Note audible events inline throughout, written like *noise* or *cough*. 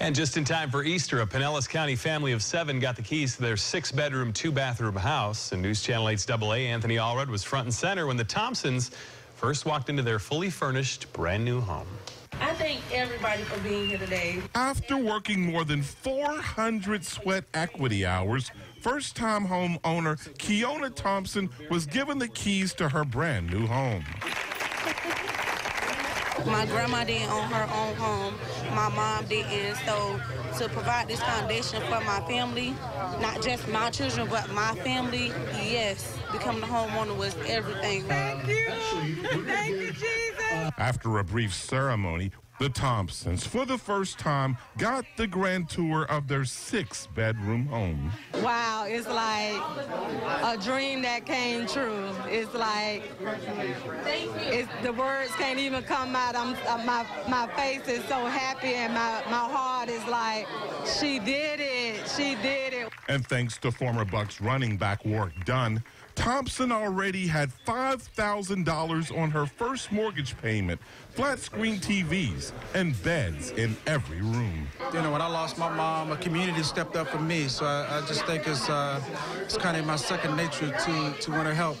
And just in time for Easter, a Pinellas County family of seven got the keys to their six bedroom, two bathroom house. And News Channel 8's Double A Anthony Allred was front and center when the Thompsons first walked into their fully furnished brand new home. I thank everybody for being here today. After working more than 400 sweat equity hours, first time home owner Keona Thompson was given the keys to her brand new home. My grandma didn't own her own home. My mom didn't. So to provide this foundation for my family, not just my children, but my family, yes, becoming a homeowner was everything. Thank you. Thank you, Jesus. After a brief ceremony, the Thompsons, for the first time, got the grand tour of their six bedroom home. Wow, it's like a dream that came true. It's like it's, the words can't even come out. I'm, uh, my, my face is so happy, and my, my heart is like, she did it. She did it. And thanks to former Bucs running back Warrick Dunn, Thompson already had $5,000 on her first mortgage payment, flat screen TVs, and beds in every room. You know, when I lost my mom, a community stepped up for me. So I, I just think it's, uh, it's kind of my second nature to, to want to help.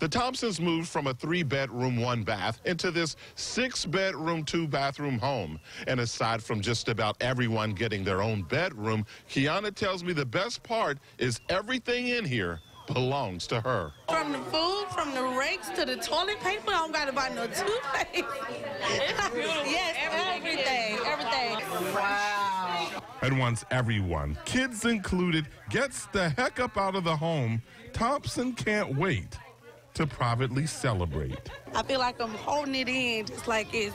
The Thompsons moved from a three bedroom, one bath into this six bedroom, two bathroom home. And aside from just about everyone getting their own bedroom, Kiana tells me the best part is everything in here belongs to her. From the food, from the rakes to the toilet paper, I don't got to buy no toothpaste. *laughs* yes, everything, everything. Wow. And once everyone, kids included, gets the heck up out of the home, Thompson can't wait to privately celebrate. I feel like I'm holding it in, just like it's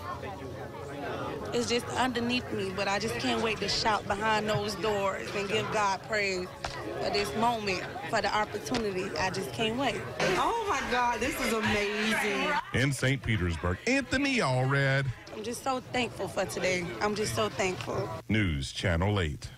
it's just underneath me. But I just can't wait to shout behind those doors and give God praise for this moment, for the opportunity. I just can't wait. Oh my God, this is amazing. In St. Petersburg, Anthony Allred, I'm just so thankful for today. I'm just so thankful. News Channel 8.